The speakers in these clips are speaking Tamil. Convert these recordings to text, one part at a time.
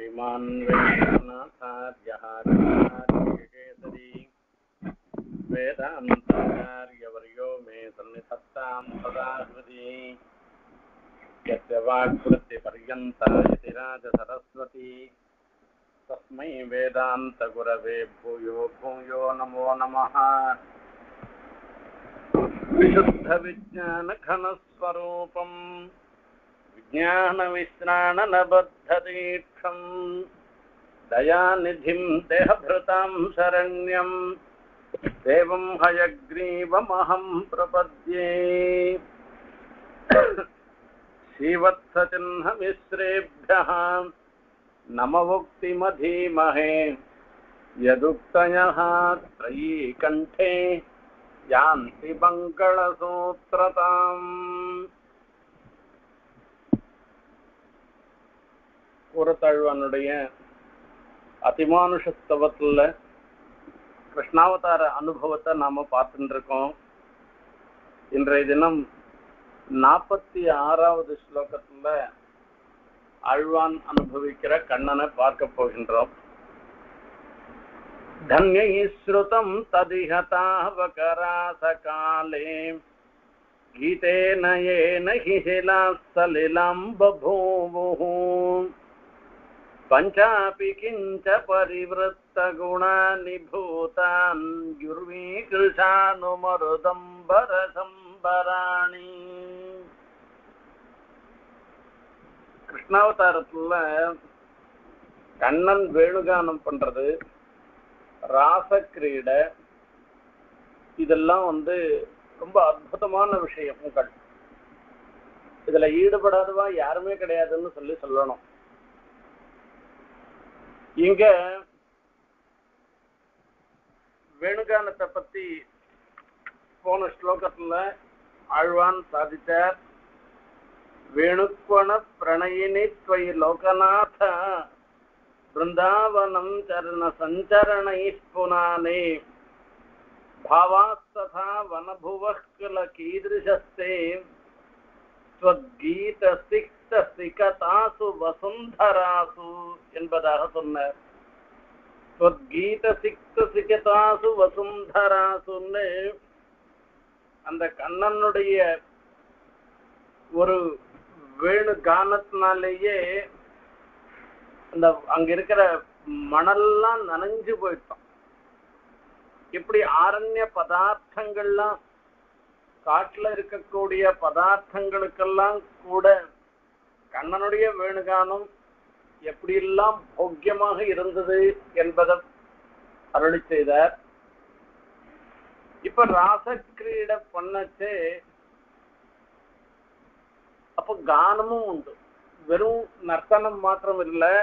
श्रीमान् वेङ्कटनाथार्यः केसरी वेदान्ताचार्यवर्यो मे सन्निधत्तां सदा हृदि यस्य वाक्वृत्तिपर्यन्ता इति राजसरस्वती। तस्मै वेदान्तगुरवे भूयो भूयो नमो नमः। विशुद्धविज्ञानघनस्वरूपम्। ज्ञानविस्नाननबद्धदीक्षम् दयानिधिम् देहभृताम् शरण्यम् देवं हयग्रीवमहं प्रपद्ये। श्रीवत्सचिह्नमिश्रेभ्यः नमवुक्तिमधीमहे यदुक्तयः त्रयीकण्ठे यान्ति मङ्गलसूत्रताम्। கூறத்தாழ்வானுடைய அதிமானுஷ ஸ்தவத்தில் கிருஷ்ணாவதார அனுபவத்தை நாம பார்த்துட்டு இருக்கோம் இன்றைய தினம் நாற்பத்தி ஆறாவது ஸ்லோகத்துல ஆழ்வான் அனுபவிக்கிற கண்ணனை பார்க்க போகின்றோம் धन्यैः श्रुतं तदिहतावकरासकाले गीतेन येन हि शिलाः सलिलां बभूवुः पञ्चापि किञ्च परिवृत्तगुणानि भूतान् युर्वीकृशानुमरुदम्बरसम्बराणि கிருஷ்ணாவதாரத்துல கண்ணன் வேணுகானம் பண்றது ராசக்கிரீடை இதெல்லாம் வந்து ரொம்ப அற்புதமான விஷயங்கள் இதுல ஈடுபடாதவா யாருமே கிடையாதுன்னு சொல்லி சொல்லணும் இங்க வேணுகானத்தை பத்தி போன ஸ்லோகத்துல ஆழ்வான் சாதித்தார் வேணுக்வன பிரணயினி त्वयि லோகநாத वृन्दावनं चरणसञ्चरणैः पुनाने भावास्तथा वनभुवः किल कीदृशस्ते சித்த சிகதாசு வசுந்தராசு என்பதாக சொன்னார். கீத சிக்த சிகதாசு வசுந்தராசுன்னு அந்த கண்ணனுடைய ஒரு வேணு கானத்தினாலேயே அந்த அங்க இருக்கிற மணல்லாம் நனைஞ்சு போயிட்டோம் இப்படி ஆரண்ய பதார்த்தங்கள்லாம் காட்டுல இருக்கக்கூடிய பதார்த்தங்களுக்கெல்லாம் கூட கண்ணனுடைய வேணுகானம் எப்படியெல்லாம் போக்கியமாக இருந்தது என்பதை அருளி செய்தார். இப்ப ராசக்கிரீட பண்ணச்சே அப்போ கானமும் உண்டு. வெறும் நர்த்தனம் மாத்திரம் இல்லை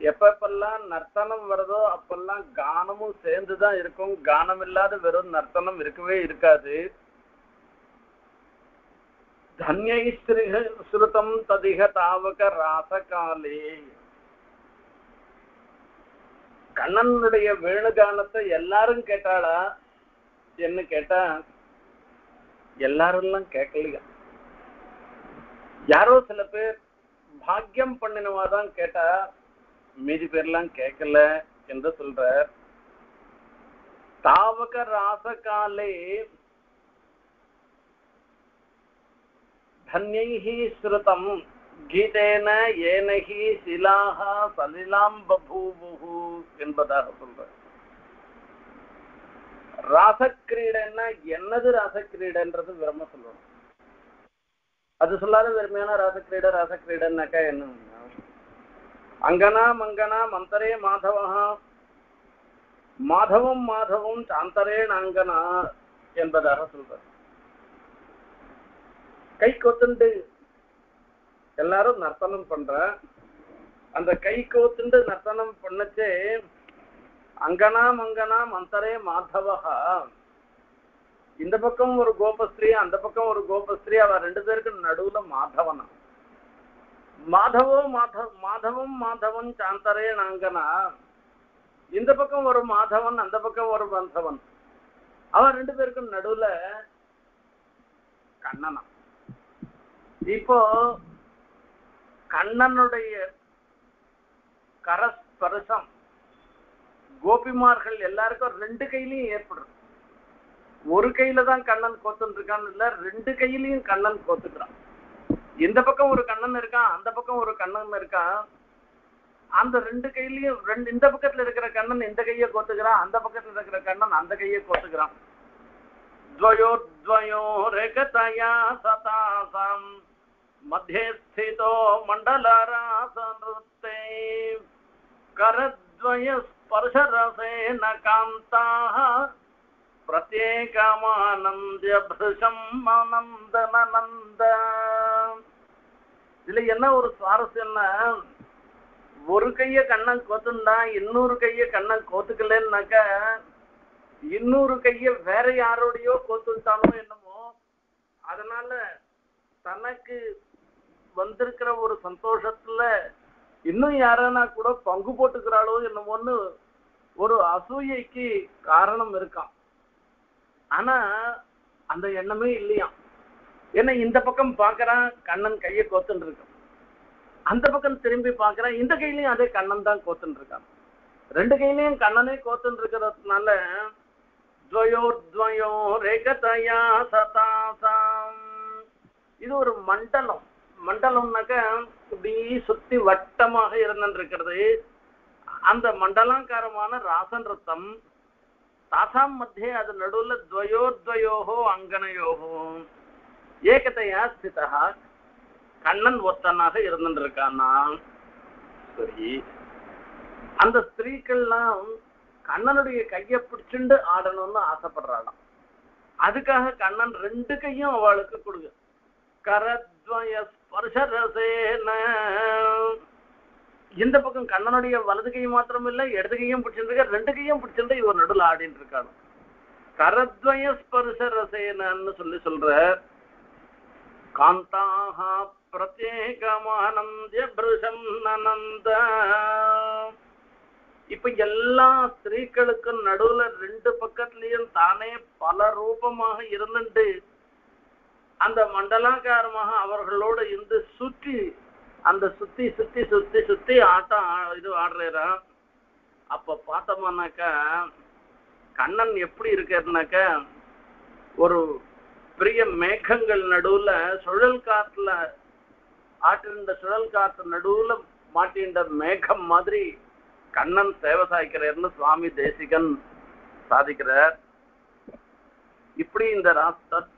எப்பப்பெல்லாம் நர்த்தனம் வருதோ அப்பெல்லாம் கானமும் சேர்ந்துதான் இருக்கும். கானம் இல்லாத வெறும் நர்த்தனம் இருக்கவே இருக்காது. தன்யை ஸ்ருதம் ததிக தாவக ராசகாலே கண்ணனுடைய வேணுகானத்தை எல்லாரும் கேட்டாளா என்ன கேட்டா எல்லாரும் கேட்கலையா யாரோ சில பேர் பாக்கியம் பண்ணினவாதான் கேட்டா மீதி பேர்லாம் கேட்கல என்று சொல்ற தாவக ராசகாலே தன்யைஹி ஸ்ருதம் கீதேன ஏனகி சிலாக சலிலாம் பபூவுஹு என்பதாக சொல்ற ராசக்கிரீடைன்னா என்னது ராசக்கிரீடைன்றது விரும்ப சொல்லணும். அது சொல்லாத வெறுமையான ராசக்கிரீட ராசக்கிரீடைன்னாக்கா என்ன? அங்கனா மங்கனா மந்தரே மாதவா மாதவம் மாதவம் சாந்தரே நாங்கனா என்பதாக சொல்ற கை கோத்துண்டு எல்லாரும் நர்த்தனம் பண்ற. அந்த கை கோத்துண்டு நர்த்தனம் பண்ணச்சே அங்கனா அங்கனாம் மந்தரே மாதவா இந்த பக்கம் ஒரு கோபஸ்திரீ அந்த பக்கம் ஒரு கோபஸ்திரீ அவ ரெண்டு பேருக்கு நடுவுல மாதவனா. மாதவோ மாதவ மாதவம் மாதவன் சாந்தரே நாங்கனா. இந்த பக்கம் ஒரு மாதவன் அந்த பக்கம் ஒரு மாதவன் அவன் ரெண்டு பேருக்கும் நடுவுல கண்ணனா. இப்போ கண்ணனுடைய கரஸ்பரசம் கோபிமார்கள் எல்லாருக்கும் ரெண்டு கையிலையும் ஏற்படுறது ஒரு கையில தான் கண்ணன் கோத்துன்னு இருக்கான்னு இல்ல ரெண்டு கையிலையும் கண்ணன் கோத்துக்கிறான். இந்த பக்கம் ஒரு கண்ணன் இருக்கான் அந்த பக்கம் ஒரு கண்ணன் இருக்கான். அந்த ரெண்டு கையிலையும் ரெண்டு இந்த பக்கத்துல இருக்கிற கண்ணன் இந்த கையை கோத்துக்கிறான் அந்த பக்கத்துல இருக்கிற கண்ணன் அந்த கையை கோத்துக்கிறான். துவயோத்வயோ ரெகதயா சதாசாம். मध्ये स्थितो मण्डलरासनृत्ते करद्वयस्पर्शरसेन कान्ताः பிரத்யேகமானந்திய பிருஷம் ஆனந்தனந்த இதுல என்ன ஒரு சுவாரஸ்யம்னா ஒரு கைய கண்ணன் கோத்துண்டா இன்னொரு கைய கண்ணன் கோத்துக்கலன்னாக்க இன்னொரு கைய வேற யாரோடையோ கோத்துட்டானோ என்னமோ அதனால தனக்கு வந்திருக்கிற ஒரு சந்தோஷத்துல இன்னும் யாரனா கூட பங்கு போட்டுக்கிறாளோ என்னமோன்னு ஒரு அசூயைக்கு காரணம் இருக்கான். ஆனா அந்த எண்ணமே இல்லையாம் ஏன்னா இந்த பக்கம் பாக்குறான் கண்ணன் கையை கோத்துன்னு இருக்கான் அந்த பக்கம் திரும்பி பாக்குறான் இந்த கையிலயும் அதே கண்ணன் தான் கோத்துன்னு இருக்கான் ரெண்டு கையிலயும் கண்ணனே கோத்துன்னு இருக்கிறதுனால இது ஒரு மண்டலம். மண்டலம்னாக்க இப்படி சுத்தி வட்டமாக இருந்திருக்கிறது அந்த மண்டலாங்காரமான ராசன் ரத்தம் தாசாம் மத்தியே அது நடுவுல துவயோத்வயோகோ அங்கனையோகோ. ஏகத்தையா ஸ்திதா கண்ணன் ஒத்தனாக இருந்துருக்கானா சரி. அந்த ஸ்திரீக்கள்லாம் கண்ணனுடைய கையை பிடிச்சுண்டு ஆடணும்னு ஆசைப்படுறாளாம். அதுக்காக கண்ணன் ரெண்டு கையும் அவளுக்கு கொடுங்க கரத்வயஸ் ஸ்பர்ஷரசேன இந்த பக்கம் கண்ணனுடைய வலது கை மாத்திரம் இல்ல இடது கையும் பிடிச்சிருக்காரு ரெண்டு கையும் பிடிச்சிருந்து இவர் நடுவில் ஆடிட்டு இருக்காரு கரத்வய ஸ்பர்ஷரசேனன்னு சொல்லி சொல்ற காந்தாக பிரத்யேகமானந்திய புருஷம் நனந்த இப்ப எல்லா ஸ்திரீகளுக்கும் நடுவுல ரெண்டு பக்கத்துலயும் தானே பல ரூபமாக இருந்துட்டு அந்த மண்டலாக்காரமாக அவர்களோட இருந்து சுற்றி அந்த சுத்தி சுத்தி சுத்தி சுத்தி ஆட்டம் இது ஆடுறா அப்ப பார்த்தோம்னாக்கா கண்ணன் எப்படி இருக்காருனாக்க ஒரு பெரிய மேகங்கள் நடுவுல சுழல் காத்துல ஆட்டிருந்த சுழல் காத்து நடுவுல மாட்டின்ற மேகம் மாதிரி கண்ணன் சேவை சாய்க்கிறார்னு சுவாமி தேசிகன் சாதிக்கிறார். இப்படி இந்த ராஸ்தர்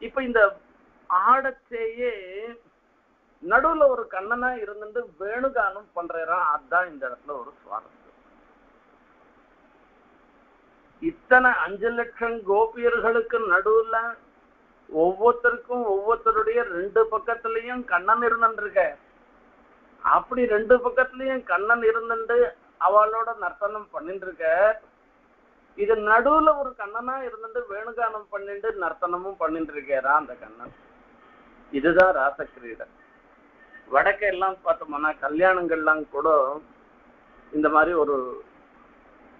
இப்ப இந்த ஆடச்சேயே நடுவுல ஒரு கண்ணனா இருந்துட்டு வேணுகானம் பண்றான் அதுதான் இந்த இடத்துல ஒரு சுவாரஸ்யம். இத்தனை அஞ்சு லட்சம் கோபியர்களுக்கு நடுவுல ஒவ்வொருத்தருக்கும் ஒவ்வொருத்தருடைய ரெண்டு பக்கத்துலயும் கண்ணன் இருந்துருக்க. அப்படி ரெண்டு பக்கத்துலயும் கண்ணன் இருந்துட்டு அவளோட நர்த்தனம் பண்ணிட்டு இருக்க இது நடுவுல ஒரு கண்ணனா இருந்துட்டு வேணுகானம் பண்ணிட்டு நர்த்தனமும் பண்ணிட்டு இருக்காரா அந்த கண்ணன்? இதுதான் ராசக்கிரீடை. வடக்க எல்லாம் பார்த்தோம்னா கல்யாணங்கள்லாம் கூட இந்த மாதிரி ஒரு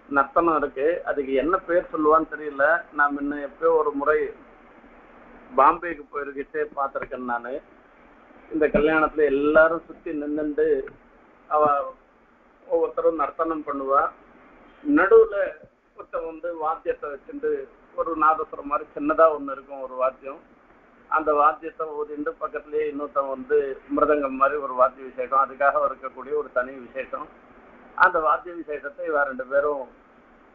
நர்த்தனம் இருக்கு. அதுக்கு என்ன பேர் சொல்லுவான்னு தெரியல. நான் முன்ன எப்பயோ ஒரு முறை பாம்பேக்கு போயிருக்கிட்டே பார்த்துருக்கேன் நான். இந்த கல்யாணத்துல எல்லாரும் சுத்தி நின்றுண்டு அவ ஒவ்வொருத்தரும் நர்த்தனம் பண்ணுவா. நடுவுல ஒருத்தன் வந்து வாத்தியத்தை வச்சுட்டு ஒரு நாதஸ்வரம் மாதிரி சின்னதா ஒண்ணு இருக்கும் ஒரு வாத்தியம். அந்த வாத்தியத்தை ஓதிண்டு பக்கத்துலயே இன்னொருத்தன் வந்து மிருதங்கம் மாதிரி ஒரு வாத்திய விசேஷம். அதுக்காக இருக்கக்கூடிய ஒரு தனி விசேஷம். அந்த வாத்திய விசேஷத்தை இவன் ரெண்டு பேரும்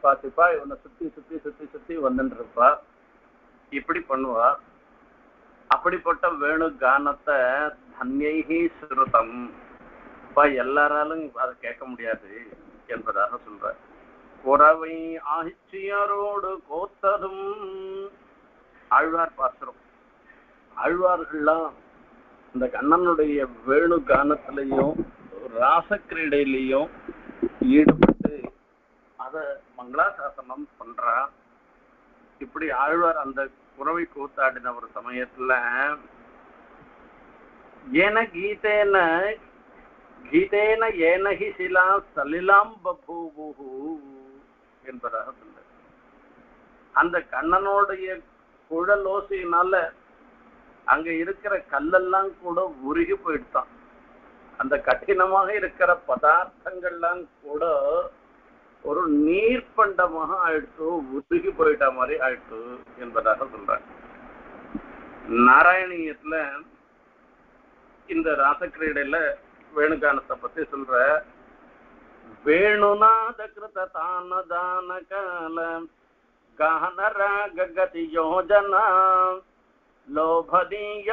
பார்த்துப்பா இவனை சுத்தி சுத்தி சுத்தி சுத்தி வந்துட்டு இருப்பா இப்படி பண்ணுவா. அப்படிப்பட்ட வேணு கானத்தை தன்யைகி சுருதம் அப்பா எல்லாராலும் அதை கேட்க முடியாது என்பதாக சொல்ற குறவை ஆட்சியரோடு கோத்ததும் ஆழ்வார் பாசுரம் ஆழ்வார்கள்லாம் இந்த கண்ணனுடைய வேணு கானத்திலையும் ராசக்கிரீடையிலையும் ஈடுபட்டு அத மங்களாசாசனம் பண்றா. இப்படி ஆழ்வார் அந்த குறவை கூத்தாடின ஒரு சமயத்துல ஏன கீதேன கீதேன ஏனகி சிலா சலிலாம் பபூபுகு என்பதாக சொல்ல அந்த கண்ணனுடைய குழல் ஓசையினால அங்க இருக்கிற கல்லெல்லாம் கூட உருகி போயிடுதான். அந்த கடினமாக இருக்கிற பதார்த்தங்கள்லாம் கூட ஒரு நீர்ப்பண்டமாக ஆயிடுத்து உருகி போயிட்ட மாதிரி ஆயிடுத்து என்பதாக சொல்றாங்க நாராயணியத்துல இந்த ராசக்கிரீடையில வேணுகானத்தை பத்தி சொல்ற வேணுநாத கிருத தான தான கால கான ராக கதி யோஜனா லோபதீய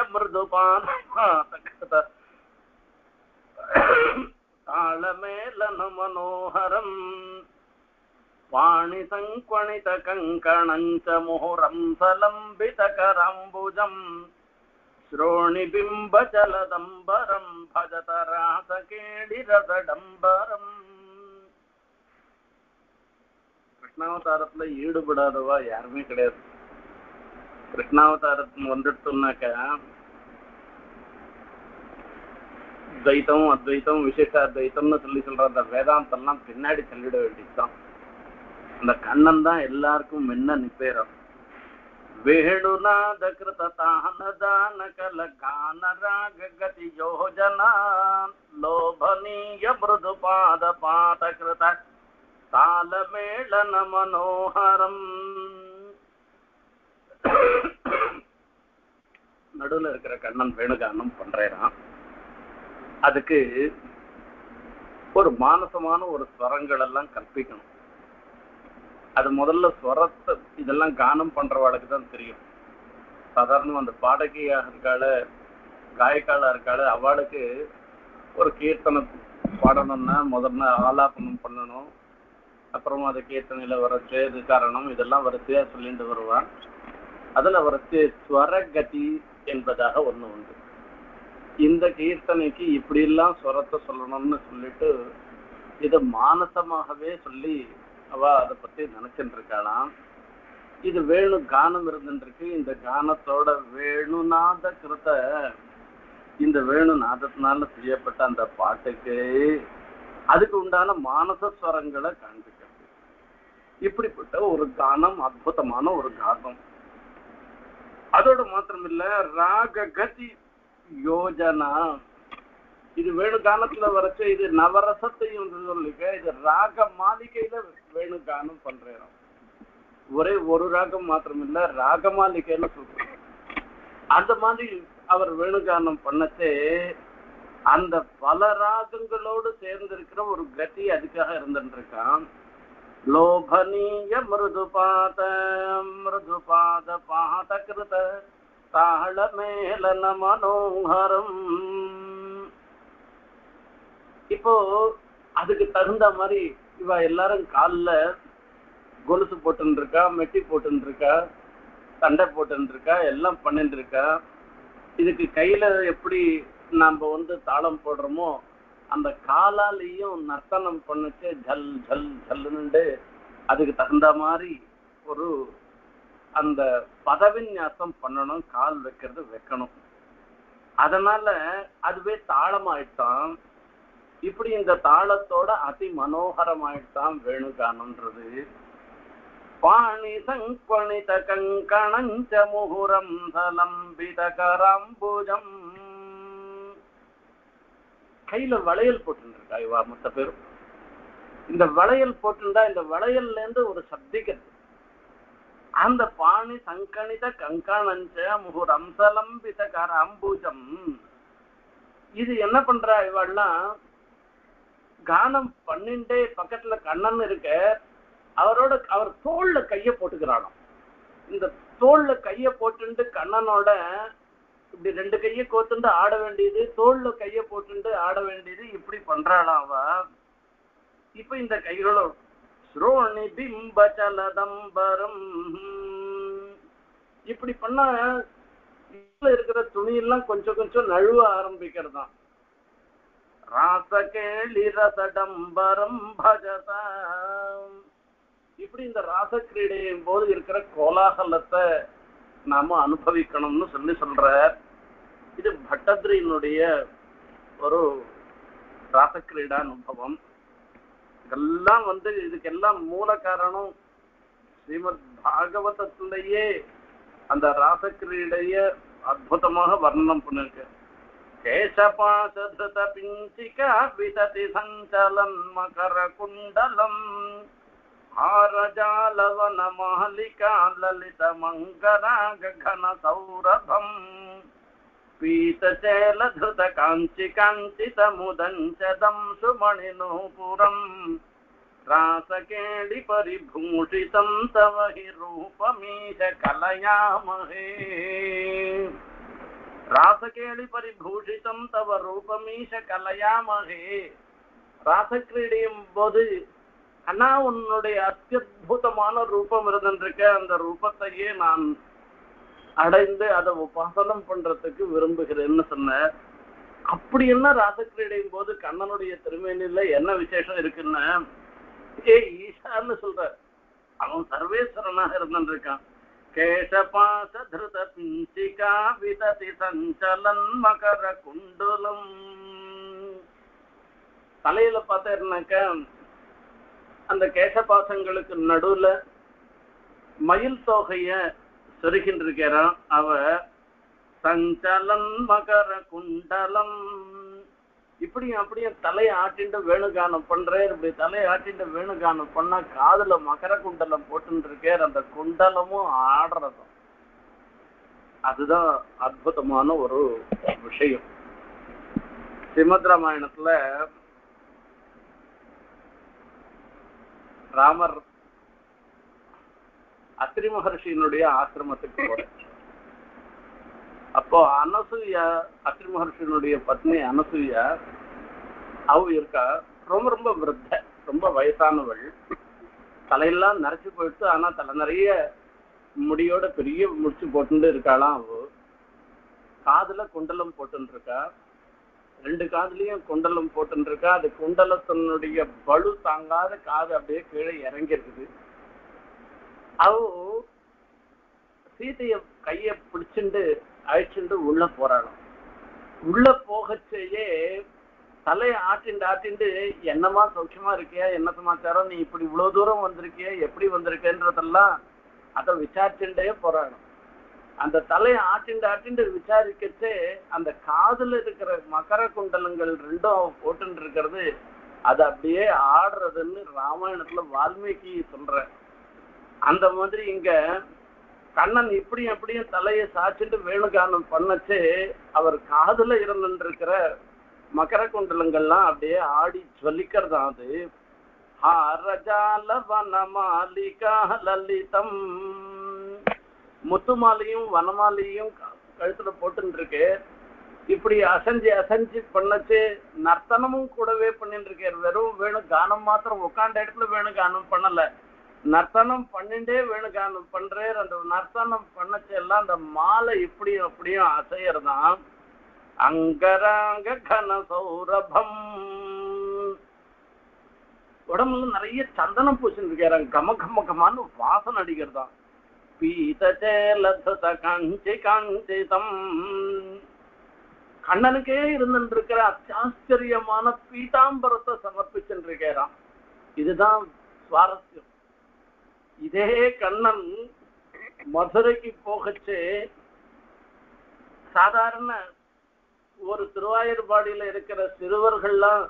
கிருஷ்ணாவதாரத்துல ஈடுபடாதவா யாருமே கிடையாது கிருஷ்ணாவதாரத்துல வந்துட்டோம்னாக்க துவைத்தம் அத்வைத்தம் விசேஷாத்வைத்தம்னு சொல்லி சொல்ற அந்த வேதாந்தம்லாம் பின்னாடி சொல்லிட வேண்டியதுதான் அந்த கண்ணன் தான் எல்லாருக்கும் முன்ன நிப்பேரம் வேணுநாத கிருத தான தான கல கான ராக கதி யோஜனா லோபனீய மிருது பாத பாத கிருத தாளமேளன மனோகரம் நடுவுல இருக்கிற கண்ணன் வேணுகானம் பண்றான்? அதுக்கு ஒரு மானசமான ஒரு ஸ்வரங்கள் எல்லாம் கற்பிக்கணும். அது முதல்ல ஸ்வரத்தை இதெல்லாம் கானம் பண்றவாளுக்கு தான் தெரியும். சாதாரண அந்த பாடகியாக இருக்காள காயக்காளா இருக்காள அவளுக்கு ஒரு கீர்த்தனை பாடணும்னா முதல்ல ஆலாபனம் பண்ணணும். அப்புறமா ஏற்ற கீர்த்தனையில வரைச்சு இது காரணம் இதெல்லாம் வரிசையா சொல்லிட்டு வருவான். அதுல வரைச்சு ஸ்வரகதி என்பதாக ஒண்ணு உண்டு. இந்த கீர்த்தனைக்கு இப்படி எல்லாம் ஸ்வரத்தை சொல்லணும்னு சொல்லிட்டு இத மானசமாகவே சொல்லி அவ அதை பத்தி நினைச்சுட்டு இருக்காளாம் இது வேணு கானம் இருந்துருக்கு இந்த கானத்தோட வேணுநாத கிருத்த இந்த வேணு நாதத்தினால செய்யப்பட்ட அந்த பாட்டுக்கு அதுக்கு உண்டான மானச ஸ்வரங்களை காண்பி இப்படிப்பட்ட ஒரு கானம் அற்புதமான ஒரு கானம் அதோட மாத்திரமில்ல ராக கதி யோஜனா. இது வேணு கானத்துல வரைச்ச இது நவரசத்தையும் சொல்லிக்க இது ராக மாளிகையில வேணு கானம் பண்றேன். ஒரே ஒரு ராகம் மாத்திரமில்ல ராக மாளிகைன்னு சொல்றேன் அந்த மாதிரி அவர் வேணுகானம் பண்ணச்சே அந்த பல ராகங்களோடு சேர்ந்திருக்கிற ஒரு கதி அதுக்காக இருந்துட்டு இருக்கான் लोभनीय मृदुपात மிருதுபாத பாத கிருத தாளமேலன இப்போ அதுக்கு தகுந்த மாதிரி இவ எல்லாரும் கால்ல கொலுசு போட்டுன்னு இருக்கா மெட்டி போட்டுன்னு இருக்கா சண்டை போட்டுன்னு இருக்கா எல்லாம் பண்ணிட்டு இருக்கா இதுக்கு கையில எப்படி நாம வந்து தாளம் போடுறோமோ அந்த காலாலையும் நர்த்தனம் பண்ணுச்சு ஜல் ஜல் ஜல்லுன்னு அதுக்கு தகுந்த மாதிரி ஒரு அந்த பதவிநியாசம் பண்ணணும் கால் வைக்கிறது வைக்கணும். அதனால அதுவே தாளமாயிட்டான். இப்படி இந்த தாளத்தோட அதி மனோகரமாயிட்டான் வேணுகானன்றது. பாணி சங்கணித கங்கணஞ்ச முகுரம் தலம்பித கராம்புஜம் கையில வளையல் போட்டுருக்கா இவா மொத்த பேரும்? இந்த வளையல் போட்டுண்டா இந்த வளையல்ல இருந்து ஒரு சப்திக்கிறது அந்த பாணி சங்கணித கங்கணஞ்ச அம்சலம்பித கார கராம்புஜம் இது என்ன பண்றா இவாள்லாம் கானம் பண்ணிண்டே பக்கத்துல கண்ணன் இருக்க அவரோட அவர் தோல்ல கைய போட்டுக்கிறானோ இந்த தோல்ல கைய போட்டுண்டு கண்ணனோட இப்படி ரெண்டு கையை கோத்துண்டு ஆட வேண்டியது தோல்ல கைய போட்டுண்டு ஆட வேண்டியது இப்படி பண்றாளாவ? இப்ப இந்த கைகளோ ஸ்ரோணி பிம்ப சலதம்பரம் இப்படி பண்ணா இருக்கிற இருக்கிற துணியெல்லாம் கொஞ்சம் கொஞ்சம் நழுவ ஆரம்பிக்கிறதாம். ராசகேளி ரசடம்பரம் பஜதாம். இப்படி இந்த ராச கிரீடையின் போது இருக்கிற கோலாகலத்தை நாம அனுபவிக்கணும்னு சொல்லி சொல்ற இது பட்டத்ரியினுடைய ஒரு ராசக்கிரீடா அனுபவம் இதெல்லாம் வந்து இதுக்கெல்லாம் மூல காரணம் ஸ்ரீமத் பாகவதத்திலேயே அந்த ராசக்கிரீடைய அற்புதமாக வர்ணனம் பண்ணிருக்கு கேசபாசத பிஞ்சிகா விததி சஞ்சலன் மகர குண்டலம். ஆரஜாலவன மாலிகா லலித மங்கராக கன சௌரபம் पीतचेलधृतकाञ्चिकाञ्चितमुदञ्चदं सुमणिनूपुरम् रासकेलिपरिभूषितं तव हि रूपमीश कलयामहे ராசகேளி தவ ரூபமீஷ கலையாமகே ராசக்கிரீடையும் போது அண்ணா உன்னுடைய அத்தியுதமான ரூபம் இருந்திருக்க அந்த ரூபத்தையே நான் அடைந்து அதை உபாசனம் பண்றதுக்கு விரும்புகிறேன்னு சொன்ன. அப்படி என்ன ராசக்கிரீடையும் போது கண்ணனுடைய திருமேனில என்ன விசேஷம் இருக்குன்னு ஏ ஈஷான்னு சொல்ற அவன் சர்வேஸ்வரனாக இருந்திருக்கான். கேசபாசதிருத பிஞ்சிகா விததி சஞ்சலன் மகர குண்டுலம். தலையில பார்த்தேன்னாக்க அந்த கேசபாசங்களுக்கு நடுவுல மயில் தொகைய சொருகின்றிருக்கிறான் அவ சஞ்சலம் மகர குண்டலம். இப்படியும் அப்படியும் தலையை ஆட்டிண்டு வேணுகானம் பண்றேன் இப்படி தலையை ஆட்டிண்டு வேணுகானம் பண்ணா காதுல மகர குண்டலம் போட்டுன்னு இருக்கேன் அந்த குண்டலமும் ஆடுறதும். அதுதான் அற்புதமான ஒரு விஷயம். ஸ்ரீமத் ராமாயணத்துல ராமர் அத்திரி மகர்ஷியினுடைய ஆசிரமத்துக்கு போறேன். அப்போ அனசூயா அத்திரி மகர்ஷியினுடைய பத்னி அனசூயா அவ இருக்கா? ரொம்ப ரொம்ப விருத்த ரொம்ப வயசானவள். தலையெல்லாம் நரைச்சு போயிட்டு ஆனா தலை நிறைய முடியோட பெரிய முடிச்சு போட்டுட்டு இருக்காளாம் அவ. காதுல குண்டலம் போட்டுன்னு இருக்கா ரெண்டு காதுலயும் குண்டலம் போட்டுன்னு இருக்கா அது குண்டலத்தினுடைய பலு தாங்காத காது அப்படியே கீழே இறங்கி இருக்குது அவ சீதைய கைய பிடிச்சுண்டு அழிச்சுண்டு உள்ள போறாளாம். உள்ள போகச்சேயே தலையை ஆட்டிண்டு ஆட்டிண்டு என்னமா சௌக்கியமா இருக்கியா? என்ன சமாச்சாரம்? நீ இப்படி இவ்வளவு தூரம் வந்திருக்கிய? எப்படி வந்திருக்கன்றதெல்லாம் அதை விசாரிச்சுட்டே போறாங்க அந்த தலையை ஆட்டிண்டு ஆட்டிண்டு விசாரிக்கச்சே அந்த காதுல இருக்கிற மகர குண்டலங்கள் ரெண்டும் போட்டுன்னு இருக்கிறது. அது அப்படியே ஆடுறதுன்னு ராமாயணத்துல வால்மீகி சொல்ற அந்த மாதிரி இங்க கண்ணன் இப்படியும் எப்படியும் தலையை சாச்சிட்டு வேணுகானம் பண்ணச்சு. அவர் காதுல இருந்துருக்கிற இருக்கிற மகர குண்டலங்கள்லாம் அப்படியே ஆடி சொல்லிக்கிறதா அது. ஹாரஜால வனமாலிகா லலிதம். முத்துமாலையும் வனமாலையும் கழுத்துல போட்டுன்னு இருக்கு இப்படி அசைஞ்சு அசைஞ்சு பண்ணச்சு. நர்த்தனமும் கூடவே பண்ணிட்டு இருக்கேன் வெறும் வேணும் கானம் மாத்திரம் உட்காந்த இடத்துல வேணும் கானம் பண்ணல. நர்த்தனம் பண்ணிட்டே வேணு பண்றேன் பண்றாரு அந்த நர்த்தனம் பண்ணச்செல்லாம் அந்த மாலை இப்படியும் அப்படியும் அசையறதான் அங்கராங்க கன சௌரபம் உடம்புல நிறைய சந்தனம் பூசின்னு இருக்காரு கம கம கமான்னு வாசனை அடிக்கிறதாம். பீதச்சேலத காஞ்சி காஞ்சிதம் கண்ணனுக்கே இருந்துட்டு இருக்கிற அத்தியாச்சரியமான பீதாம்பரத்தை சமர்ப்பிச்சுட்டு இருக்கிறான் இதுதான் சுவாரஸ்யம். இதே கண்ணன் மதுரைக்கு போகச்சு. சாதாரண ஒரு திருவாயூர்பாடியில இருக்கிற சிறுவர்கள்லாம்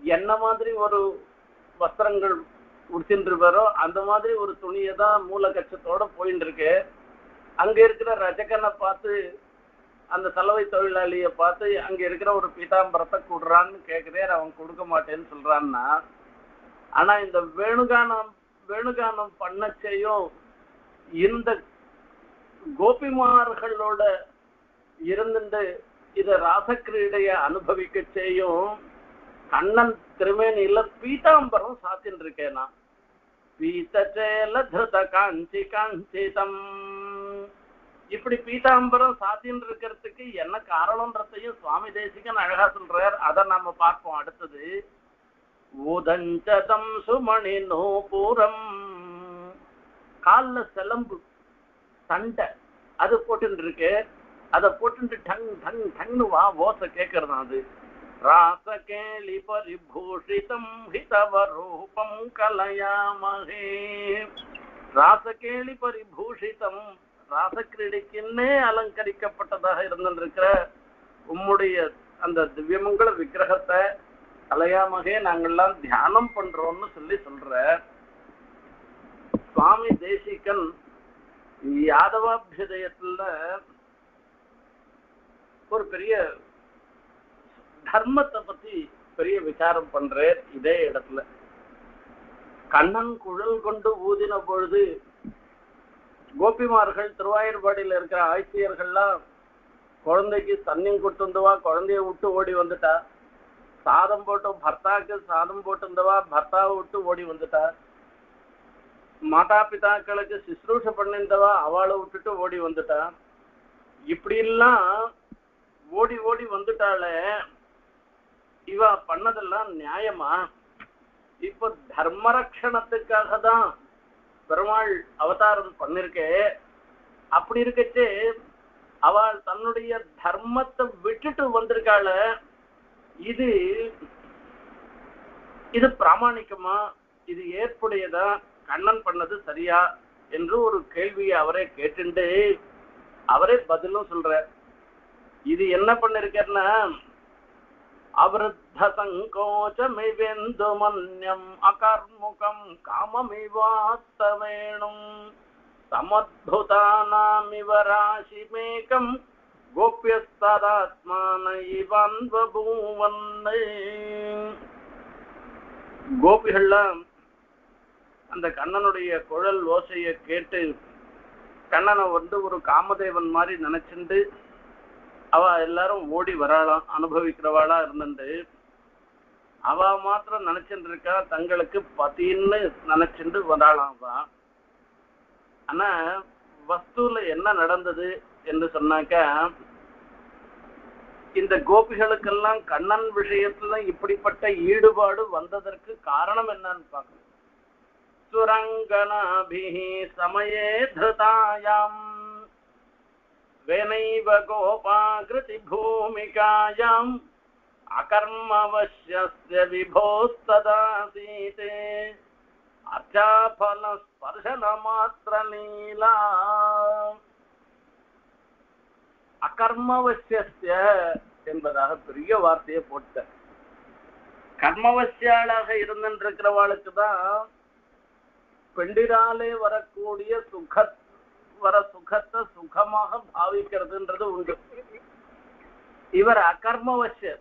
என்ன மாதிரி ஒரு வஸ்திரங்கள் உடுத்தின்றிருப்பாரோ அந்த மாதிரி ஒரு துணியை தான் மூல கச்சத்தோட போயின்னு இருக்கு அங்க இருக்கிற ரஜகனை பார்த்து அந்த சலவை தொழிலாளிய பார்த்து அங்க இருக்கிற ஒரு பீதாம்பரத்தை கொடுறான்னு கேக்குறேன் அவன் கொடுக்க மாட்டேன்னு சொல்றான்னா ஆனா இந்த வேணுகானம் வேணுகானம் பண்ணச்சையும் இந்த கோபிமார்களோட இருந்துட்டு இத ராசக்கிரீடைய அனுபவிக்க செய்யும் கண்ணன் திருமேனியில பீதாம்பரம் சாத்தின்னு இருக்கேன் நான் பீதச்சேல திருத காஞ்சி காஞ்சிதம். இப்படி பீதாம்பரம் சாத்தின்னு இருக்கிறதுக்கு என்ன காரணம்ன்றதையும் சுவாமி தேசிகன் அழகா சொல்றார். அதை நாம பார்ப்போம் அடுத்தது. உதஞ்சதம் சுமணி நோபுரம். கால்ல செலம்பு சண்டை அது போட்டு இருக்கு அதை போட்டு டங் டங் டங்னு வா ஓசை கேட்கறது அது. ராசகேளி பரிபூஷிதம் ஹிதவரூபம் கலயாமகே. ராசகேளி பரிபூஷிதம் ராசக்கிரீடைக்குன்னே அலங்கரிக்கப்பட்டதாக இருந்திருக்கிற உம்முடைய அந்த திவ்யமங்கல விக்கிரகத்தை கலையாமகே நாங்கள்லாம் தியானம் பண்றோம்னு சொல்லி சொல்ற சுவாமி தேசிகன் யாதவாபியுதயத்துல ஒரு பெரிய தர்மத்தை பத்தி பெரிய விசாரம் பண்றேன் இதே இடத்துல. கண்ணன் குழல் கொண்டு ஊதின பொழுது கோபிமார்கள் திருவாயூர்பாடியில இருக்கிற ஆட்சியர்கள்லாம் குழந்தைக்கு தண்ணியும் கொடுத்துருந்தவா குழந்தைய விட்டு ஓடி வந்துட்டா. சாதம் போட்டு பர்த்தாக்கு சாதம் போட்டிருந்தவா பர்த்தாவை விட்டு ஓடி வந்துட்டா. மாதா பிதாக்களுக்கு சிஸ்ரூஷ பண்ணிருந்தவா அவளை விட்டுட்டு ஓடி வந்துட்டா. இப்படி எல்லாம் ஓடி ஓடி வந்துட்டாளே. இவ பண்ணதெல்லாம் நியாயமா? இப்போ தர்மரக்ஷணத்துக்காக தான் பெருமாள் அவதாரம் பண்ணிருக்கே. அப்படி இருக்கச்சு அவள் தன்னுடைய தர்மத்தை விட்டுட்டு வந்திருக்காள. இது இது பிராமணிக்கமா? இது ஏற்புடையதா? கண்ணன் பண்ணது சரியா? என்று ஒரு கேள்வியை அவரே கேட்டுண்டு அவரே பதிலும் சொல்ற இது என்ன பண்ணிருக்கேன்னா அவருத்த சங்கோச்சமிவெந்து மன்யம் அகர்முகம் காமமிவாஸ்தவேணும் சமத்புதானாமிவ ராசிமேகம் கோபியஸ்தராத்மான இவன்வபூவன்னு கோபிகள்லாம் அந்த கண்ணனுடைய குழல் ஓசையை கேட்டு கண்ணனை வந்து ஒரு காமதேவன் மாதிரி நினைச்சுண்டு அவ எல்லாரும் ஓடி வராளாம் அனுபவிக்கிறவாளா இருந்துட்டு அவ மாத்திரம் நினைச்சுட்டு இருக்கா தங்களுக்கு பதின்னு நினைச்சுட்டு வராளாம் அவ. ஆனா வஸ்துல என்ன நடந்தது என்று சொன்னாக்க இந்த கோபிகளுக்கெல்லாம் கண்ணன் விஷயத்துல இப்படிப்பட்ட ஈடுபாடு வந்ததற்கு காரணம் என்னன்னு பார்க்கணும். சுரங்கனாபிஹி சமயே திருதாயாம் வெனைவ கோபாகிருதி பூமிகாயாம் அகர்மவசிய விபோஸ்ததாசீதே அர்ச்சாபல ஸ்பர்சன மாத்திர நீலா அகர்மவசிய என்பதாக பெரிய வார்த்தையை போட்ட கர்மவசியாளாக இருந்திருக்கிறவாளுக்கு தான் பெண்டிராலே வரக்கூடிய சுக வர சுகத்தை சுகமாக பாவிக்கிறதுன்றது உண்டு. இவர் அகர்மவசியர்.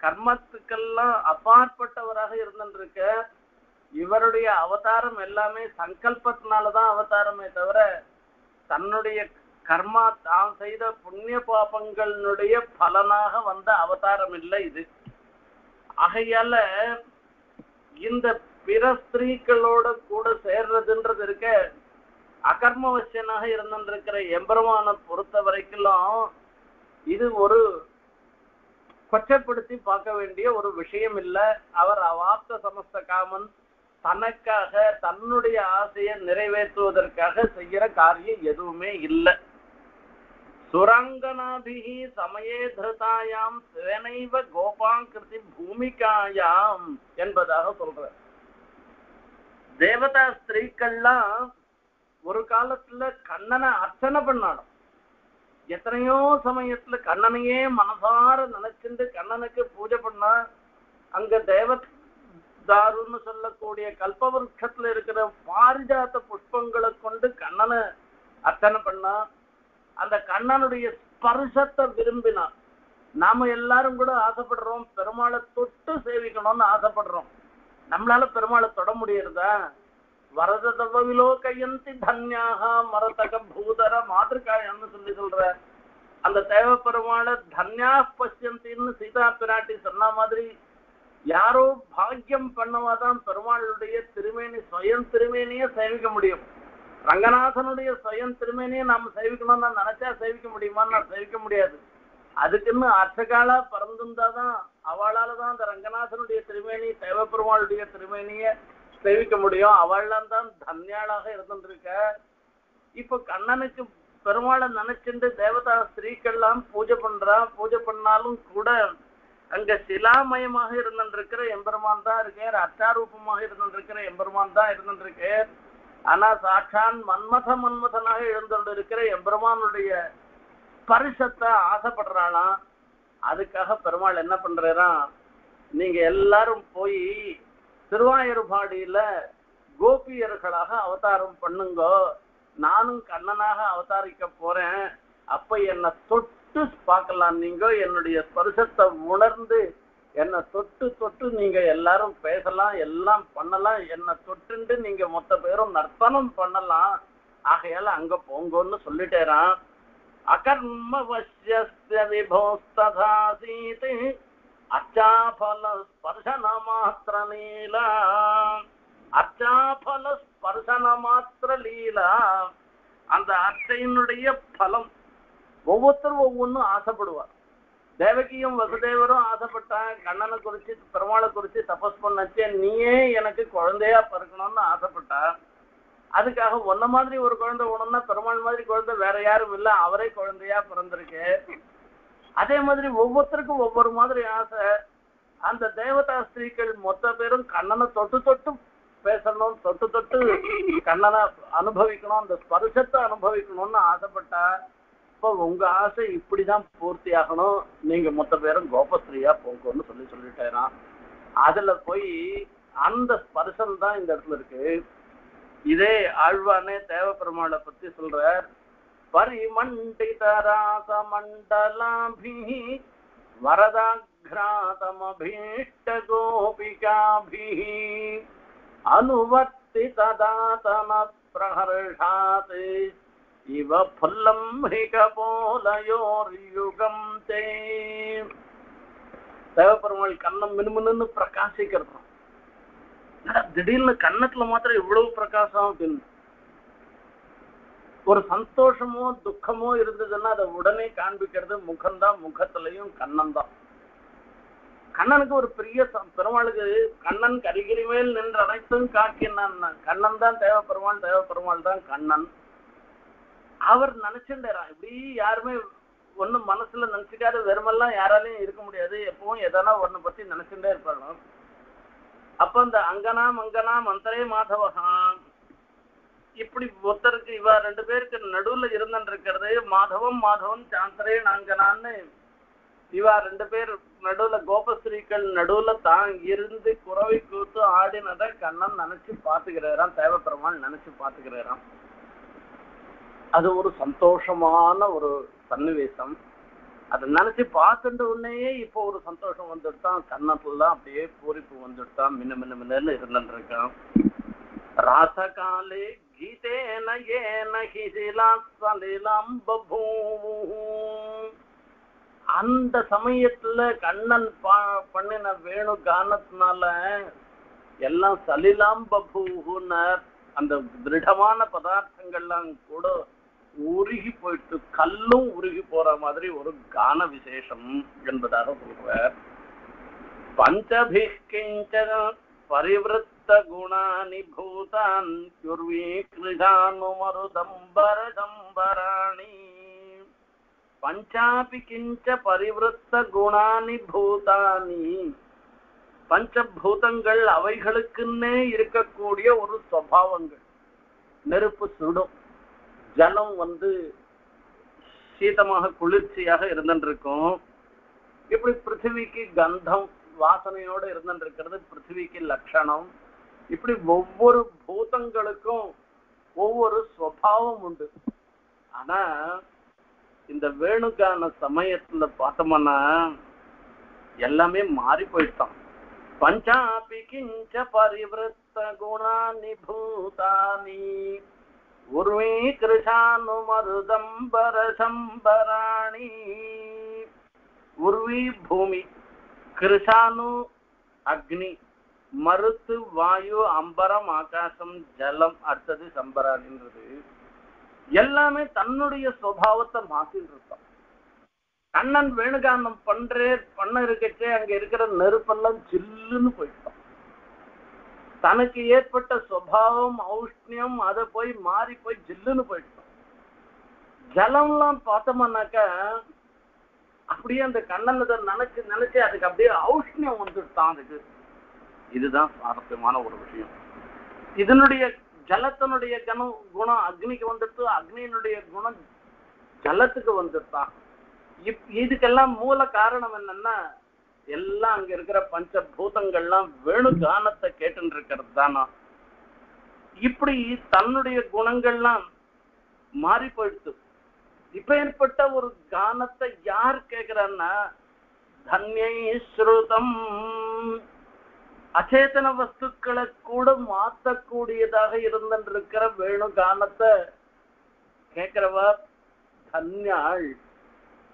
கர்மத்துக்கெல்லாம் அப்பாற்பட்டவராக இருந்திருக்க இவருடைய அவதாரம் எல்லாமே சங்கல்பத்தினாலதான் அவதாரமே தவிர தன்னுடைய கர்மா தான் செய்த புண்ணிய பாபங்களுடைய பலனாக வந்த அவதாரம் இல்லை இது. ஆகையால இந்த பிற ஸ்திரீகளோட கூட சேர்றதுன்றது இருக்க அகர்மவசியனாக இருந்திருக்கிற எம்பெருமான பொறுத்த வரைக்கும் இது ஒரு கொச்சப்படுத்தி பார்க்க வேண்டிய ஒரு விஷயம் இல்லை. அவர் அவாப்த சமஸ்த காமன் தனக்காக தன்னுடைய ஆசையை நிறைவேற்றுவதற்காக செய்யற காரியம் எதுவுமே இல்லை. சுரங்கனாபிகி சமயே திருதாயாம் சேனைவ கோபாங்கிருதி பூமிகாயாம் என்பதாக சொல்ற தேவதா ஸ்திரீக்கள்லாம் ஒரு காலத்துல கண்ணனை அர்ச்சனை பண்ணாடும் எத்தனையோ சமயத்துல கண்ணனையே மனசார நினைச்சுட்டு கண்ணனுக்கு பூஜை பண்ணா அங்க தேவதாருன்னு சொல்லக்கூடிய கல்பவருஷத்துல இருக்கிற பாரிஜாத்த புஷ்பங்களை கொண்டு கண்ணனை அர்ச்சனை பண்ணா அந்த கண்ணனுடைய ஸ்பர்சத்தை விரும்பினான். நாம எல்லாரும் கூட ஆசைப்படுறோம் பெருமாளை தொட்டு சேவிக்கணும்னு ஆசைப்படுறோம். நம்மளால பெருமாளை தொட முடியறதா? வரதவிலோ கையந்தி தன்யாக மரதக பூதர மாதிரிகாயன்னு சொல்லி சொல்ற. அந்த தேவ பெருமாளை தன்யா பசியந்தின்னு சீதா பிராட்டி சொன்ன மாதிரி யாரோ பாக்கியம் பண்ணவாதான் பெருமாளுடைய திருமேனி சுயம் திருமேனியே சேவிக்க முடியும். ரங்கநாதனுடைய சுயம் திருமேனியை நாம சேவிக்கணும்னு நான் நினைச்சா சேவிக்க முடியுமான்னு நான் சேவிக்க முடியாது. அதுக்குன்னு அர்த்தகாலா பறந்திருந்தாதான் அவளால தான் அந்த ரங்கநாதனுடைய திருமேனி தேவப்பெருமாளுடைய திருமேனிய சேவிக்க முடியும். அவள்லாம் தான் தன்யாளாக இருந்துருக்க. இப்ப கண்ணனுக்கு பெருமாளை நினைச்சுட்டு தேவதா ஸ்திரீக்கள்லாம் பூஜை பண்றா பூஜை பண்ணாலும் கூட அங்க சிலாமயமாக இருந்திருக்கிற எம்பெருமான் தான் இருக்கேன் அச்சாரூபமாக இருந்திருக்கிற எம்பெருமான் தான் இருந்திருக்கேன். ஆனா சாட்சான் மன்மத மன்மதனாக எழுந்தொண்டு இருக்கிற எம்பெருமானுடைய பரிசத்தை ஆசைப்படுறானா? அதுக்காக பெருமாள் என்ன பண்றா நீங்க எல்லாரும் போய் திருவாயூர்பாடியில கோபியர்களாக அவதாரம் பண்ணுங்க. நானும் கண்ணனாக அவதாரிக்க போறேன். அப்ப என்னை தொட்டு பார்க்கலாம் நீங்க. என்னுடைய ஸ்பர்சத்தை உணர்ந்து என்னை தொட்டு தொட்டு நீங்க எல்லாரும் பேசலாம் எல்லாம் பண்ணலாம். என்னை தொட்டுண்டு நீங்க மொத்த பேரும் நர்த்தனம் பண்ணலாம். ஆகையால அங்க போங்கன்னு சொல்லிட்டேரான் அகர்ம வசிய அச்சாபல ஸ்பர்சன மாத்திர லீலா அச்சாபல ஸ்பர்சன மாத்திர லீலா அந்த அச்சையினுடைய பலம் ஒவ்வொருத்தரும் ஒவ்வொன்றும் ஆசைப்படுவார். தேவகியும் வசுதேவரும் ஆசைப்பட்டான் கண்ணனை குறிச்சு பெருமாளை குறிச்சு தபஸ் பண்ணச்சே நீயே எனக்கு குழந்தையா பிறக்கணும்னு ஆசைப்பட்டா. அதுக்காக ஒன்ன மாதிரி ஒரு குழந்தை ஒண்ணுன்னா பெருமாள் மாதிரி குழந்தை வேற யாரும் இல்ல அவரே குழந்தையா பிறந்திருக்கு. அதே மாதிரி ஒவ்வொருத்தருக்கும் ஒவ்வொரு மாதிரி ஆசை. அந்த தேவதா ஸ்திரீகள் மொத்த பேரும் கண்ணனை தொட்டு தொட்டு பேசணும் தொட்டு தொட்டு கண்ணனை அனுபவிக்கணும் அந்த ஸ்பர்சத்தை அனுபவிக்கணும்னு ஆசைப்பட்டா. அப்ப உங்க ஆசை இப்படிதான் பூர்த்தி ஆகணும் நீங்க மொத்த பேரும் கோபஸ்ரீயா போங்கன்னு சொல்லி சொல்லிட்டேரான் அதுல போய் அந்த ஸ்பர்சன் தான் இந்த இடத்துல இருக்கு. இதே ஆழ்வானே தேவபெருமாளை பத்தி சொல்றார். பரிமண்டித ராச மண்டலாபி வரதாகிராதமபீஷ்ட கோபிகாபி அனுவர்த்தி ததாதம பிரஹர்ஷாத் இவ புல்லம் ஹிகபோலயோர் யுகம் தே தேவபெருமாள் கண்ணம் மினுமினு பிரகாசிக்கிறது திடீர்னு கண்ணத்துல மாத்திரம் இவ்வளவு பிரகாசம் அப்படின்னு ஒரு சந்தோஷமோ துக்கமோ இருந்ததுன்னா அதை உடனே காண்பிக்கிறது முகம்தான் முகத்திலையும் கண்ணன் தான் கண்ணனுக்கு ஒரு பெரிய பெருமாளுக்கு கண்ணன் கரிகிரி மேல் நின்று அனைத்தும் காக்கினான் கண்ணன் தான் தேவ பெருமாள் தேவ பெருமாள் தான் கண்ணன் அவர் நினைச்சுட்டாரா இப்படி யாருமே ஒண்ணும் மனசுல நினைச்சுக்காத வெறுமெல்லாம் யாராலையும் இருக்க முடியாது. எப்பவும் எதனா ஒண்ணு பத்தி நினைச்சுட்டே இருப்பாங்க. அப்ப இந்த அங்கனா மங்கனா மந்தரே மாதவகான் இப்படி ஒருத்தருக்கு இவ ரெண்டு பேருக்கு நடுவுல இருந்துட்டு மாதவம் மாதவன் சாந்தரே நாங்கனான்னு இவா ரெண்டு பேர் நடுவுல கோபஸ்ரீக்கள் நடுவுல தான் இருந்து குறவை கூத்து ஆடினதை கண்ணன் நினைச்சு பாத்துக்கிறாராம் தேவப்பெருமாள் நினைச்சு பாத்துக்கிறாராம் அது ஒரு சந்தோஷமான ஒரு சன்னிவேசம். அதை நினைச்சு பார்த்துட்டு உடனேயே இப்போ ஒரு சந்தோஷம் வந்துட்டான் கண்ணத்துல அப்படியே பூரிப்பு வந்துட்டான் மின்ன மின்ன மின்னு இருந்துட்டு இருக்கான். ராசகாலே கீதேன ஏன ஹிசிலா சலிலம் அந்த சமயத்துல கண்ணன் பா- பண்ணின வேணு கானத்தினால எல்லாம் சலிலாம் பபூகுனர் அந்த திருடமான பதார்த்தங்கள்லாம் கூட உருகி போயிட்டு கல்லும் உருகி போற மாதிரி ஒரு கான விசேஷம் என்பதாக சொல்றார் பஞ்சபி கிஞ்சன பரிவிருத்த குணானி பூதான் கிருதானுமருதம்பர பஞ்சாபி கிஞ்ச பரிவிருத்த குணானி பூதானி. பஞ்சபூதங்கள் அவைகளுக்குன்னே இருக்கக்கூடிய ஒரு சுவாவங்கள். நெருப்பு சுடும். ஜலம் வந்து சீதமாக குளிர்ச்சியாக இருந்துருக்கும் இப்படி பிருத்திவிக்கு கந்தம் வாசனையோட இருந்துருக்கிறது பிருத்திவிக்கு லட்சணம். இப்படி ஒவ்வொரு பூதங்களுக்கும் ஒவ்வொரு சுவாவம் உண்டு. ஆனா இந்த வேணுக்கான சமயத்துல பார்த்தோம்னா எல்லாமே மாறி போயிட்டான். பஞ்சாபி கிஞ்ச பரிவிருத்த குணானி பூதானி உர்வீ கிருஷானு மருதம்பர சம்பராணி உர்வி பூமி கிருஷானு அக்னி மருத்து வாயு அம்பரம் ஆகாசம் ஜலம் அடுத்தது சம்பராணின்றது எல்லாமே தன்னுடைய சுவாவத்தை மாத்திட்டு இருக்கான் கண்ணன் வேணுகானம் பண்றே பண்ண இருக்கச்சே அங்க இருக்கிற நெருப்பெல்லாம் ஜில்லுன்னு போயிட்டான் தனக்கு ஏற்பட்ட சுவாவம் ஔஷ்ணியம் அதை போய் மாறி போய் ஜில்லுன்னு போயிட்டான் ஜலம்லாம் பார்த்தோம்னாக்கா அப்படியே அந்த கண்ணன் இதை நினைச்சு நினைச்சு அதுக்கு அப்படியே ஔஷ்ணியம் வந்துட்டான் அதுக்கு. இதுதான் சுவாரஸ்யமான ஒரு விஷயம். இதனுடைய ஜலத்தினுடைய கணம் குணம் அக்னிக்கு வந்துட்டு அக்னியினுடைய குணம் ஜலத்துக்கு வந்துட்டான் இப் இதுக்கெல்லாம் மூல காரணம் என்னன்னா எல்லாம் அங்க இருக்கிற பஞ்சபூதங்கள்லாம் வேணு கானத்தை கேட்டுன்னு இருக்கிறது தானா இப்படி தன்னுடைய குணங்கள்லாம் மாறி போயிடுச்சு இப்ப ஏற்பட்ட ஒரு கானத்தை யார் கேக்குறான்னா தன்யை ஸ்ருதம் அச்சேதன வஸ்துக்களை கூட மாத்தக்கூடியதாக இருந்திருக்கிற வேணு கானத்தை கேட்கிறவ தன்யாள்.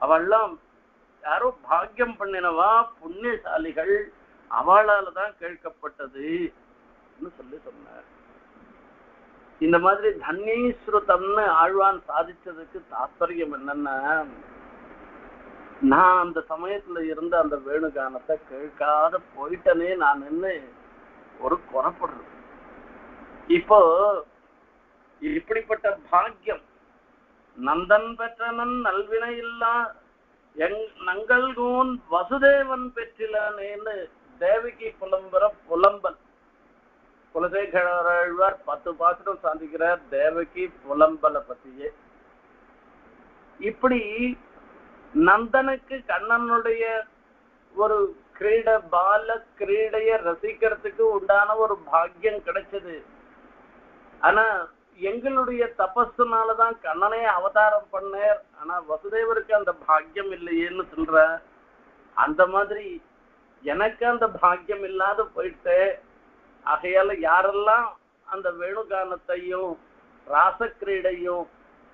அவெல்லாம் யாரோ பாக்கியம் பண்ணினவா புண்ணியசாலிகள் அவளால தான் கேட்கப்பட்டது சொல்லி சொன்னார். இந்த மாதிரி தன்யஸ்ருதம்னு ஆழ்வான் சாதிச்சதுக்கு தாத்பரியம் என்னன்னா நான் அந்த சமயத்துல இருந்த அந்த வேணுகானத்தை கேட்காத போயிட்டனே நான் நின்னு ஒரு குறப்படுறது இப்போ இப்படிப்பட்ட பாக்கியம் நந்தன் பெற்றனன் நல்வினை இல்லா எங் நங்கள்கூன் வசுதேவன் பெற்றிலானேன்னு தேவகி புலம்புற புலம்பல் குலசேகராழ்வார் பத்து பாத்திரம் சாதிக்கிறார் தேவகி புலம்பலை பத்தியே. இப்படி நந்தனுக்கு கண்ணனுடைய ஒரு கிரீட பால கிரீடைய ரசிக்கிறதுக்கு உண்டான ஒரு பாக்கியம் கிடைச்சது. ஆனா எங்களுடைய தபஸுனாலதான் கண்ணனே அவதாரம் பண்ணார் ஆனா வசுதேவருக்கு அந்த பாக்கியம் இல்லையேன்னு சொல்ற அந்த மாதிரி எனக்கு அந்த பாக்கியம் இல்லாத போயிட்டு ஆகையால யாரெல்லாம் அந்த வேணுகானத்தையும் ராசக்கிரீடையும்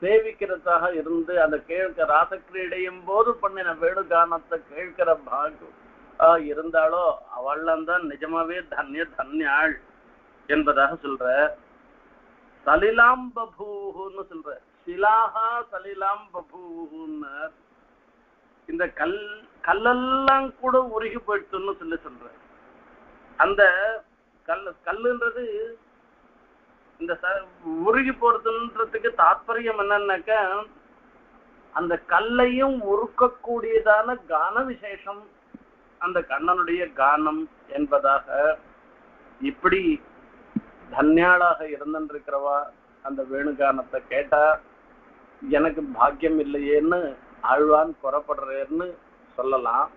சேவிக்கிறதாக இருந்து அந்த கேட்க ராசக்கிரீடையும் போது பண்ணின வேணுகானத்தை கேட்கிற பாகம் இருந்தாலோ அவள்லாம் தான் நிஜமாவே தன்ய தன்யாள் என்பதாக சொல்ற. சலிலாம் பபூன்னு சொல்ற சிலாஹா சலிலாம் பபூன்னு இந்த கல் கல்லெல்லாம் கூட உருகி போயிடுச்சுன்னு சொல்லி சொல்ற அந்த கல் கல்லுன்றது இந்த உருகி போறதுன்றதுக்கு தாற்பயம் என்னன்னாக்க அந்த கல்லையும் உருக்கக்கூடியதான கான விசேஷம். அந்த கண்ணனுடைய கானம் என்பதாக இப்படி தன்யாளாக இருந்திருக்கிறவா அந்த வேணுகானத்தை கேட்டா எனக்கு பாக்கியம் இல்லையேன்னு ஆழ்வான் குறப்படுறேன்னு சொல்லலாம்.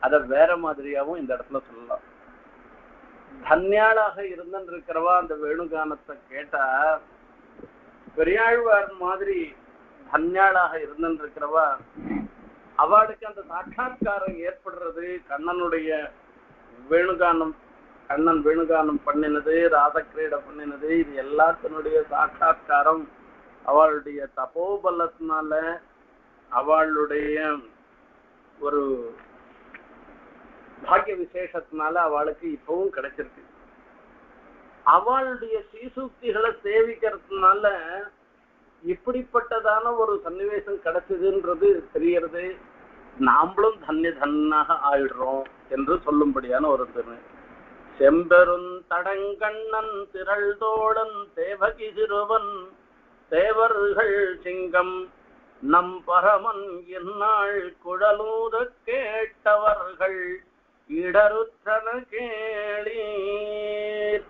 அத வேற மாதிரியாவும் இந்த இடத்துல சொல்லலாம். தன்யாளாக இருந்திருக்கிறவா அந்த வேணுகானத்தை கேட்டா பெரியாழ்வார் மாதிரி தன்யாளாக இருந்திருக்கிறவா அவளுக்கு அந்த சாட்சா்காரம் ஏற்படுறது கண்ணனுடைய வேணுகானம் கண்ணன் வேணுகானம் பண்ணினது ராசக்கிரீடை பண்ணினது இது எல்லாத்தினுடைய சாட்சா்காரம். அவளுடைய தபோபலத்தினால அவளுடைய ஒரு பாக்கிய விசேஷத்தினால அவளுக்கு இப்பவும் கிடைச்சிருக்கு. அவளுடைய சீசூக்திகளை சேவிக்கிறதுனால இப்படிப்பட்டதான ஒரு சன்னிவேசம் கிடைச்சதுன்றது தெரியறது. நாமளும் தன்ய தன்னாக ஆயிடுறோம் என்று சொல்லும்படியான ஒரு செம்பெருந் தடங்கண்ணன் திரள் தோழன் தேவகி சிறுவன் தேவர்கள் சிங்கம் நம் பரமன் இந்நாள் குழலூத கேட்டவர்கள் இடருற்றன கேளீர்.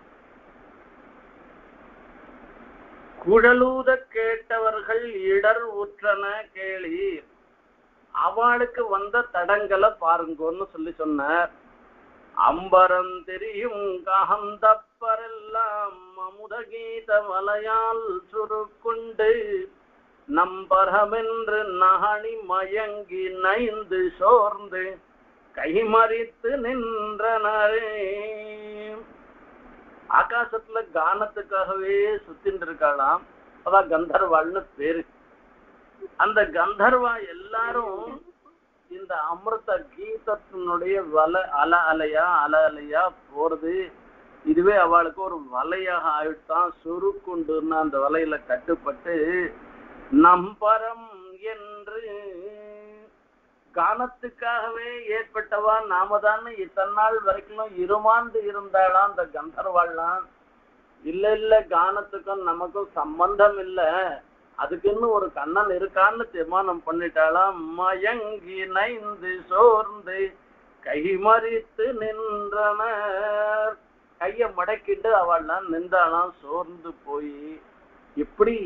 குழலூத கேட்டவர்கள் இடர் உற்றன கேளீர். அவளுக்கு வந்த தடங்களை பாருங்கன்னு சொல்லி சொன்னார். அம்பரம் தெரியும் கஹந்தப்பரெல்லாம் அமுதகீத மலையால் வலையால் சுருக்குண்டு. நம்பரமென்று நகனி மயங்கி நைந்து சோர்ந்து கைமறித்து நின்றனரே. ஆகாசத்துல கானத்துக்காகவே சுத்தின்னு இருக்காளாம் அதான் கந்தர்வாள்னு பேரு. அந்த கந்தர்வா எல்லாரும் இந்த அமிர்த கீதத்தினுடைய வல அல அலையா அல அலையா போறது. இதுவே அவளுக்கு ஒரு வலையாக ஆயிட்டான். சுருக்குண்டுன்னு அந்த வலையில கட்டுப்பட்டு நம்பரம் என்று கானத்துக்காகவே ஏற்பட்டவா? நாம தான் இத்தனை நாள் வரைக்கும் இருமாந்து இருந்தாளாம் அந்த கந்தர்வாள்லாம்? இல்ல இல்ல கானத்துக்கும் நமக்கும் சம்பந்தம் இல்லை. அதுக்குன்னு ஒரு கண்ணன் இருக்கான்னு தீர்மானம் பண்ணிட்டாலாம் மயங்கி நைந்து சோர்ந்து கை மறித்து நின்றனர். கைய மடக்கிட்டு அவள்லாம் நின்றாளாம். சோர்ந்து போய். இப்படி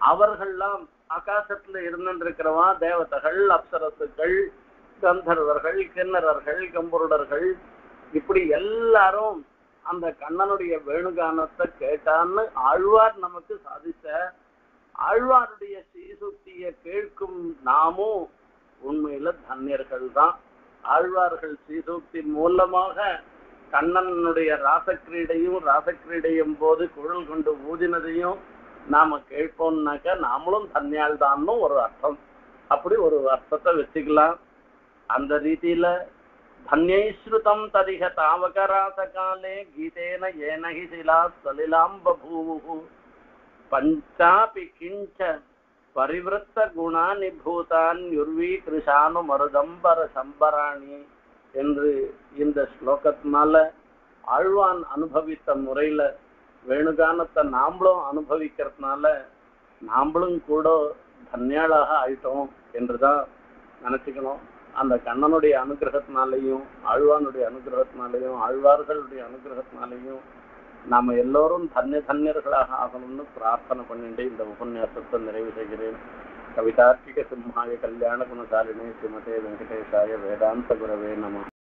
அவர்கள்லாம் ஆகாசத்துல இருந்திருக்கிறவா தேவதைகள் அப்சரசுகள் கந்தர்வர்கள் கிண்ணறர்கள் கம்புருடர்கள் இப்படி எல்லாரும் அந்த கண்ணனுடைய வேணுகானத்தை கேட்டான்னு ஆழ்வார் நமக்கு சாதித்த ஆழ்வாருடைய சீசுத்திய கேட்கும் நாமும் உண்மையில தன்யர்கள் தான் ஆழ்வார்கள் ஸ்ரீசூக்தி மூலமாக கண்ணனுடைய ராசக்கிரீடையும் ராசக்கிரீடையும் போது குழல் கொண்டு ஊதினதையும் நாம கேட்போம்னாக்க நாமளும் தன்யால் தான்னு ஒரு அர்த்தம். அப்படி ஒரு அர்த்தத்தை வச்சுக்கலாம். அந்த ரீதியில தன்யைஸ்ருதம் ததிக தாவகராச காலே கீதேன ஏனகி சிலா சலிலாம் பஞ்சாபி கிஞ்ச பரிவிருத்த குணானி மருதம்பர சம்பராணி என்று இந்த ஸ்லோகத்தினால ஆழ்வான் அனுபவித்த முறையில் வேணுகானத்தை நாமளும் அனுபவிக்கிறதுனால நாமளும் கூட தன்யாளாக ஆயிட்டோம் என்று தான் நினச்சிக்கணும். அந்த கண்ணனுடைய அனுகிரகத்தினாலையும் ஆழ்வானுடைய அனுகிரகத்தினாலையும் ஆழ்வார்களுடைய அனுகிரகத்தினாலையும் நாம எல்லோரும் தன்ய தன்யர்களாக ஆகணும்னு பிரார்த்தனை பண்ணிட்டு இந்த உபன்யாசத்தை நிறைவு செய்கிறேன். கவிதார்க்கிக சிம்ஹாய கல்யாண குணசாலினே ஸ்ரீமதே வெங்கடேஷாய வேதாந்த குரவே நம.